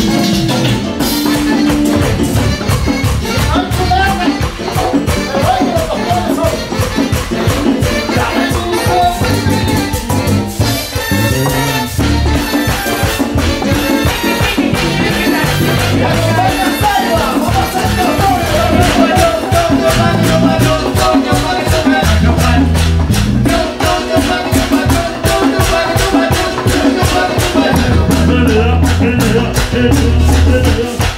Thank you. gonna Thank you.